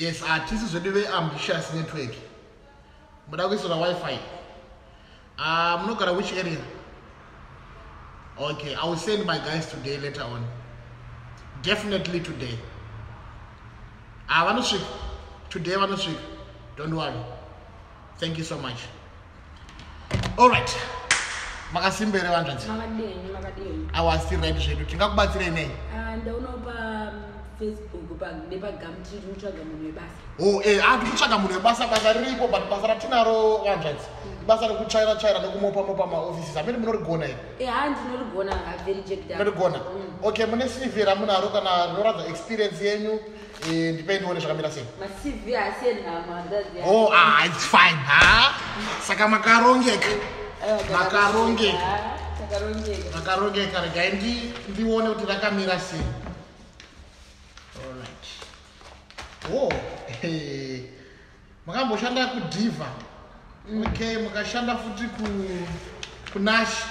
yes hatisi zvedu veambitious network. Muda kuisira wifi. Uh, munogara which area? Okay i will send my guys today later on. Definitely today. Ah vanosvika. Today vanosvika. Don't worry. Thank you so much. All right. Makasimbere vanzvanzi makadini makadini. Awa still right zvedu. Tingakubatsirei nei? Ah, ndaunopa facebook pa- nepagamtiri utsvaga munhu webasa oh eh handi kutsvaga munhu webasa basa riripo but basa ratinaro vanzvanzi ibasa rekutsvaira tsvaira nekumopa mopa maoffices hamene munorigona here e ha ndinorigona haveri jekda munorigona okay mune cv ramunaro kana rinoratidza experience yenyu eh, ndipei ndione zvakamira sei macv hasi handazi oh ah, its fine ha? Saka makarongeka. Makarongeka. makarongeka. Regai ndi- ndione kuti rakamira sei oh eh, makamboshanda kudhiva okay mukashanda futi ku- kunash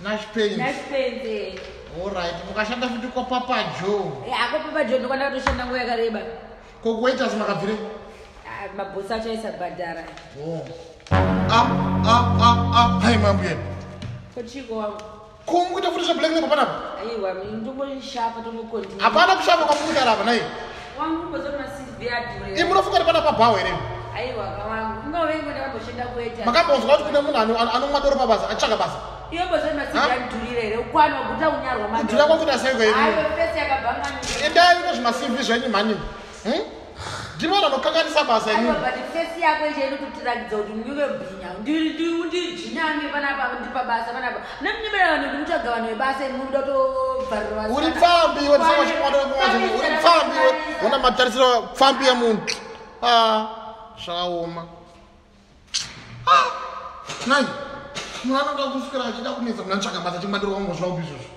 nash pains naspense alright mukashanda futi kwapapajo ako papajo ndokwanda katoshanda nguva yakareba. Kokuwaitas makabvire? Ah, mabhosi acho aisabhadhara oh. ah, ah, hai mambuye kochiko wangu kumukuita futi zveblack label panapa aiwa ndongoshapa tongokontinua hapana kushava kwamurikara apa nai wangu umbozoti macv adhure imunofunga ri panapa bhawa here? Aiwa kawangu. Ungavengoda kamboshanda kueta. Makambonzwa kuti kune munhu ano- ano- anomwa doro pabasa achitsvaga basa iyo mbozoti macv Ha? adhurira here? Ukwana waguta unyarwa kudhura kwakuita imi fesi yakabhanganika endai ine zvimacv zvenyu mhanyi ndinoona nokanganisa basa aiwa imi but fesi yako iche inototirakidza kuti ndiwe bhinya ndijinyame panapa ndipabasa panapa nemunyemerera vanhu kuti mutsvaga vanhu vebasa muda kutobvarira uri pfambi we ndisanga chimwanakumazi uri pfambi we ona matarisiro pfambi yemunhu a zvakaoma Ah, nai munhu anonga kuswera achida kunetsa munhu anotsvaga basa chimwandiro wangu zvaupi izvozvo